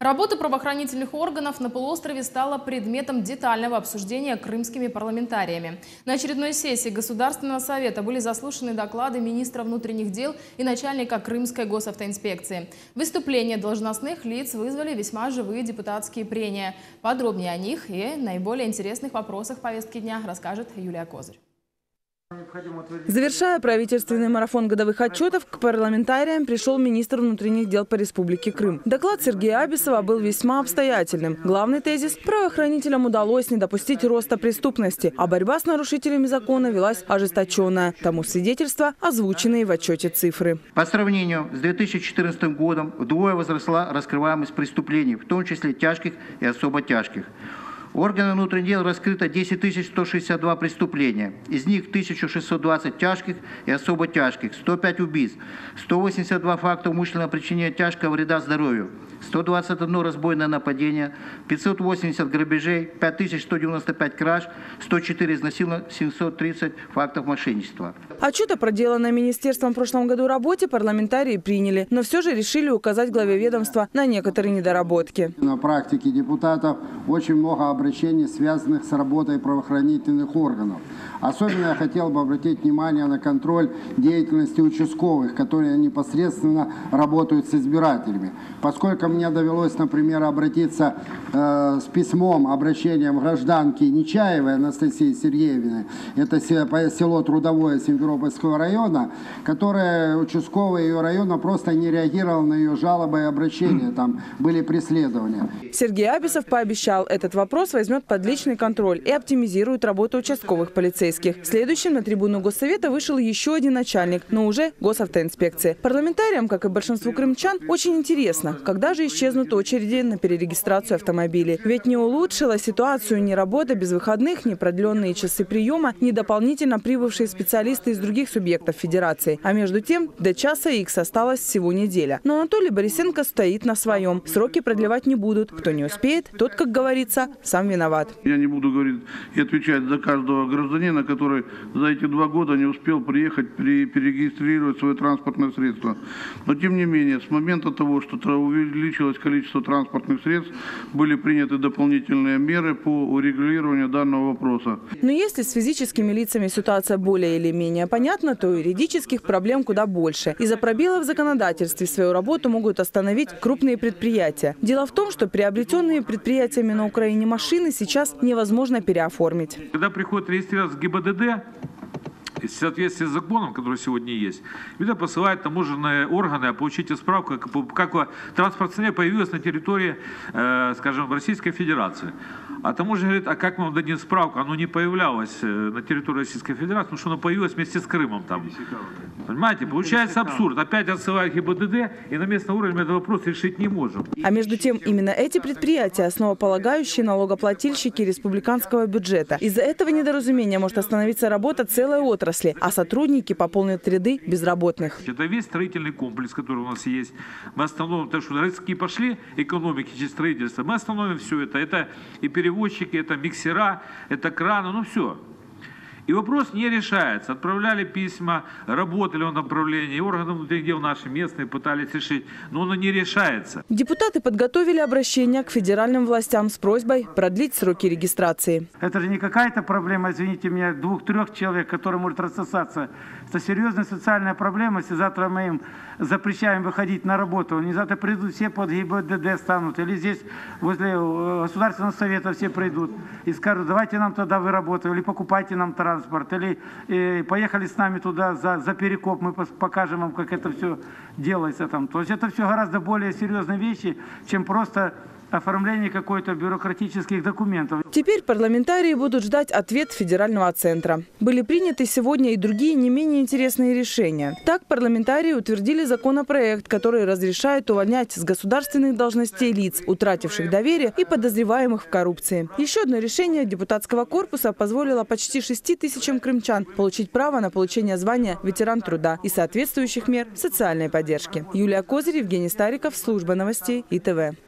Работа правоохранительных органов на полуострове стала предметом детального обсуждения крымскими парламентариями. На очередной сессии Государственного совета были заслушаны доклады министра внутренних дел и начальника Крымской госавтоинспекции. Выступления должностных лиц вызвали весьма живые депутатские прения. Подробнее о них и наиболее интересных вопросах повестки дня расскажет Юлия Козырь. Завершая правительственный марафон годовых отчетов, к парламентариям пришел министр внутренних дел по Республике Крым. Доклад Сергея Абисова был весьма обстоятельным. Главный тезис – правоохранителям удалось не допустить роста преступности, а борьба с нарушителями закона велась ожесточенная. Тому свидетельство – озвученные в отчете цифры. По сравнению с 2014 годом вдвое возросла раскрываемость преступлений, в том числе тяжких и особо тяжких. Органы внутренних дел раскрыто 10 162 преступления. Из них 1620 тяжких и особо тяжких, 105 убийств, 182 факта умышленного причинения тяжкого вреда здоровью, 121 разбойное нападение, 580 грабежей, 5195 краж, 104 изнасилования, 730 фактов мошенничества. Отчет о проделанной министерством в прошлом году работе парламентарии приняли, но все же решили указать главе ведомства на некоторые недоработки. На практике депутатов очень много обращений, связанных с работой правоохранительных органов. Особенно я хотел бы обратить внимание на контроль деятельности участковых, которые непосредственно работают с избирателями. Поскольку мне довелось, например, обратиться э, с письмом, обращением гражданки Нечаевой Анастасии Сергеевны, это село Трудовое Симферопольского района, которая участковый ее района просто не реагировал на ее жалобы и обращения, там были преследования. Сергей Абисов пообещал, этот вопрос возьмет под личный контроль и оптимизирует работу участковых полицейских. Следующим на трибуну Госсовета вышел еще один начальник, но уже госавтоинспекции. Парламентариям, как и большинству крымчан, очень интересно, когда же исчезнут очереди на перерегистрацию автомобилей. Ведь не улучшила ситуацию ни работа без выходных, ни продленные часы приема, ни дополнительно прибывшие специалисты из других субъектов Федерации. А между тем, до часа X осталась всего неделя. Но Анатолий Борисенко стоит на своем. Сроки продлевать не будут. Кто не успеет, тот, как говорится, сам виноват. Я не буду говорить и отвечать за каждого гражданина, который за эти два года не успел приехать, перерегистрировать свое транспортное средство. Но тем не менее, с момента того, что увеличилось количество транспортных средств, были приняты дополнительные меры по урегулированию данного вопроса. Но если с физическими лицами ситуация более или менее понятна, то юридических проблем куда больше. Из-за пробелов в законодательстве свою работу могут остановить крупные предприятия. Дело в том, что приобретенные предприятиями на Украине машины сейчас невозможно переоформить. Когда приходит регистрироваться ГИБДД, в соответствии с законом, который сегодня есть, видно посылают таможенные органы, а получите справку, как, как транспортное появилось на территории, э, скажем, Российской Федерации. А таможня говорит, а как мы вам дадим справку? Оно не появлялось э, на территории Российской Федерации, потому что оно появилось вместе с Крымом там. Понимаете, получается абсурд. Опять отсылают ГИБДД, и на местном уровне мы этот вопрос решить не можем. А между тем, именно эти предприятия, основополагающие налогоплательщики республиканского бюджета. Из-за этого недоразумения может остановиться работа целой отрасли, а сотрудники пополнят ряды безработных. Это весь строительный комплекс, который у нас есть. Мы остановим, потому что рынки пошли, экономики через строительство, мы остановим все это. Это и перевозчики, это миксера, это краны, ну все. И вопрос не решается. Отправляли письма, работали в направлении, органы внутренних дел наши местные пытались решить, но оно не решается. Депутаты подготовили обращение к федеральным властям с просьбой продлить сроки регистрации. Это же не какая-то проблема, извините меня, двух-трех человек, который может рассосаться. Это серьезная социальная проблема, если завтра мы им запрещаем выходить на работу, они завтра придут все под ГИБДД станут, или здесь возле э, Государственного совета все придут и скажут, давайте нам тогда вы работаете, или покупайте нам транспорт транспорт, или э, поехали с нами туда за, за перекоп, мы покажем вам, как это все делается там. То есть это все гораздо более серьезные вещи, чем просто оформление какой-то бюрократических документов. Теперь парламентарии будут ждать ответ федерального центра. Были приняты сегодня и другие не менее интересные решения. Так парламентарии утвердили законопроект, который разрешает увольнять с государственных должностей лиц, утративших доверие и подозреваемых в коррупции. Еще одно решение депутатского корпуса позволило почти 6 тысячам крымчан получить право на получение звания ветеран труда и соответствующих мер социальной поддержки. Юлия Козырь, Евгений Стариков, служба новостей ИТВ.